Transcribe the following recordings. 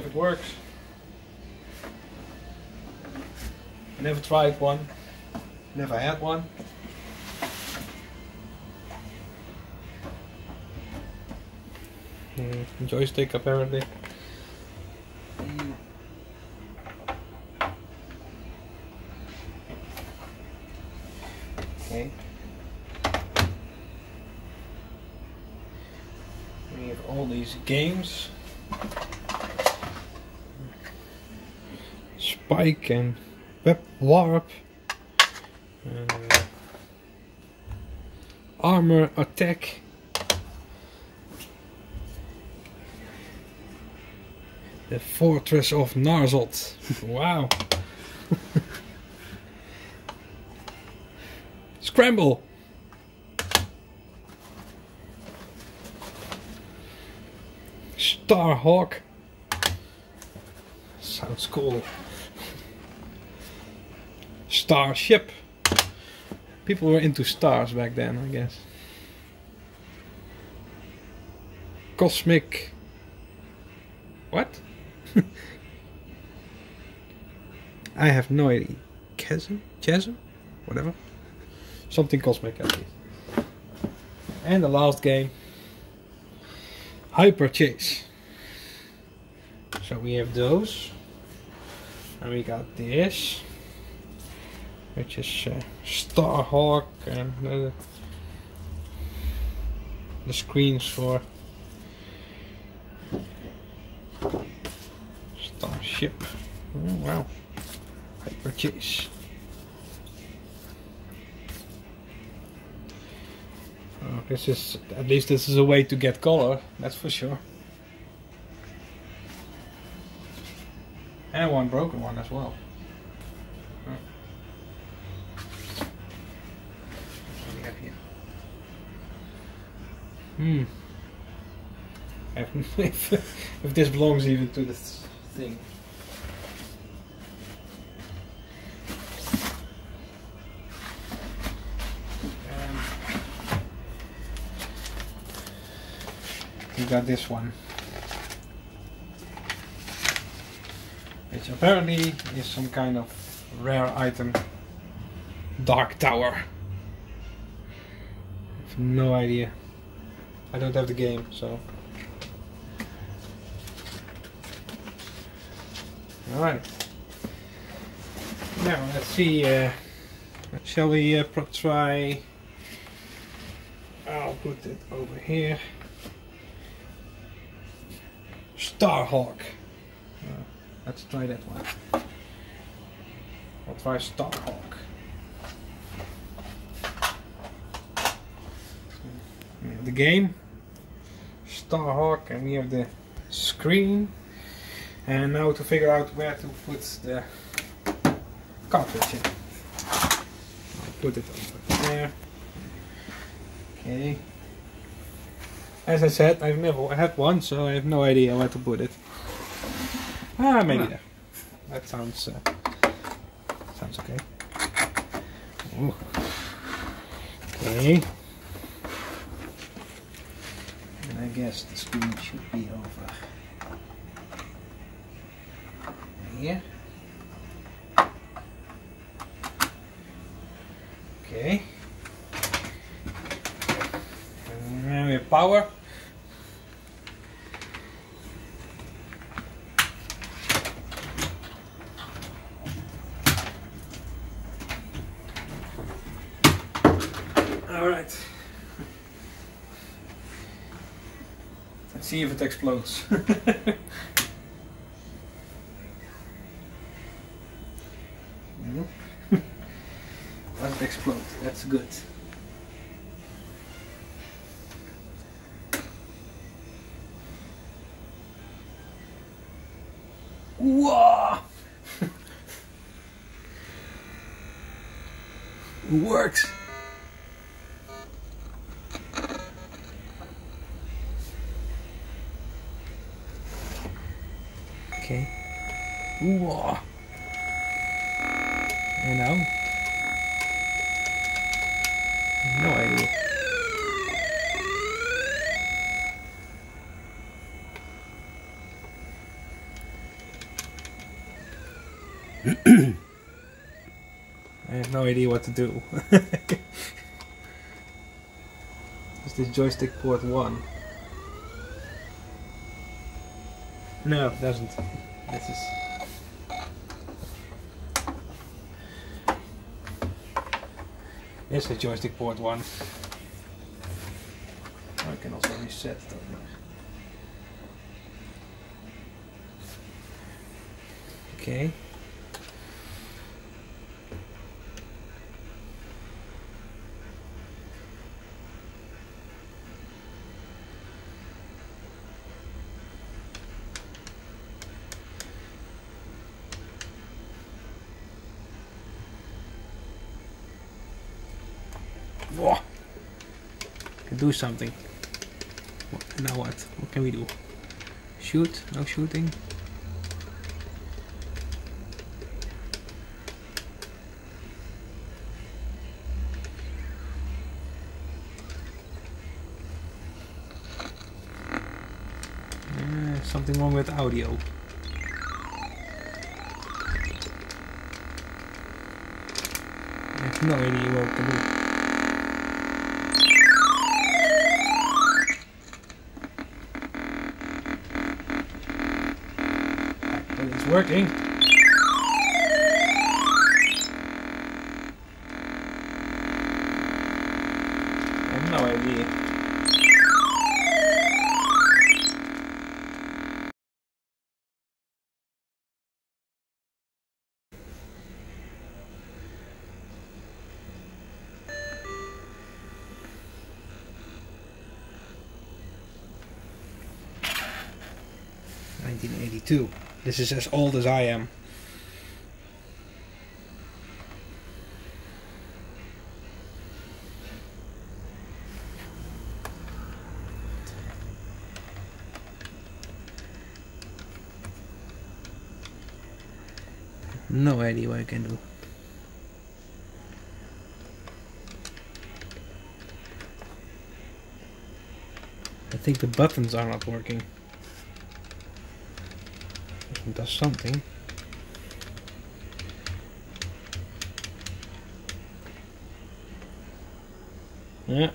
if it works. I never tried one. Never had one. Mm, joystick apparently. Okay. We have all these games. Spike and Web Warp. Uh, armor Attack. The Fortress of Narzod. wow. Scramble. Starhawk. Sounds cool. Starship. People were into stars back then, I guess. Cosmic. What? I have no idea. Chasm? Chasm? Whatever. Something cosmic at least. And the last game. Hyper Chase. So we have those. And we got this. Which is uh, Starhawk and uh, the screens for Starship. Oh, wow. Hyper Chase. Oh, this is at least this is a way to get color, that's for sure. And one broken one as well. Oh. What do we have here? Hmm. if, if this belongs even to this thing. Um, we got this one. Which apparently is some kind of rare item. Dark Tower. I have no idea. I don't have the game, so. Alright. Now, let's see. Uh, shall we uh, try. I'll put it over here. Starhawk. Uh, let's try that one. I'll try Starhawk. The game, Starhawk, and we have the screen. And now to figure out where to put the cartridge in. I'll put it over there. Okay. As I said, I've never had one, so I have no idea where to put it. Ah, maybe there. That sounds uh, sounds okay. Ooh. Okay. And I guess the screen should be over here. Okay. And then we power. All right. Let's see if it explodes. Nope. Doesn't explode. That's good. Whoa! Works. okay. Ooh. -wah. And out. No idea. I have no idea what to do. Is this joystick port 1? No, it doesn't. This is... This is joystick port 1. I can also reset that. Okay. Do something. Now what? What can we do? Shoot? No shooting? Uh, something wrong with audio. I have no idea what to do. Working. No idea. Nineteen eighty two. This is as old as I am. No idea what I can do. I think the buttons are not working. It does something. Yeah.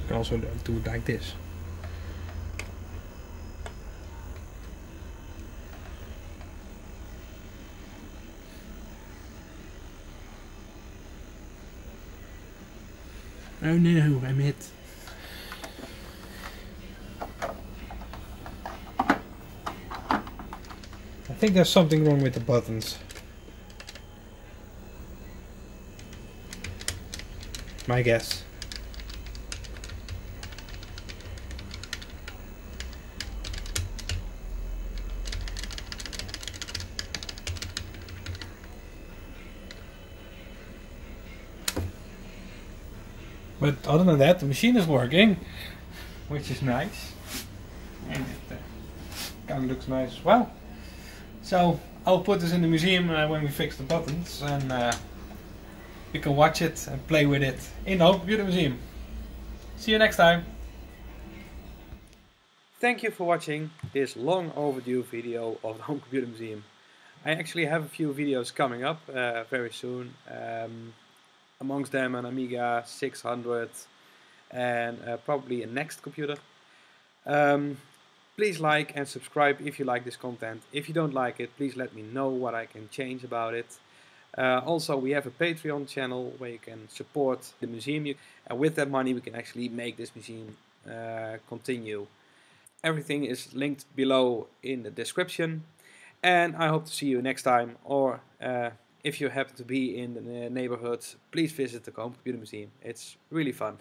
You can also do it like this. Oh no, I'm hit. Think there's something wrong with the buttons. My guess. But other than that, the machine is working, which is nice. And it kind of looks nice as well. So I'll put this in the museum uh, when we fix the buttons and uh, you can watch it and play with it in the Home Computer Museum. See you NeXT time. Thank you for watching this long overdue video of the Home Computer Museum. I actually have a few videos coming up uh, very soon. Um, amongst them an Amiga 600 and uh, probably a next computer. Um, please like and subscribe if you like this content. If you don't like it, please let me know what I can change about it. Uh, also, we have a Patreon channel where you can support the museum. And with that money, we can actually make this museum uh, continue. Everything is linked below in the description. And I hope to see you next time. Or uh, if you happen to be in the neighborhood, please visit the Computer Museum. It's really fun.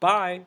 Bye!